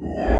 Oh.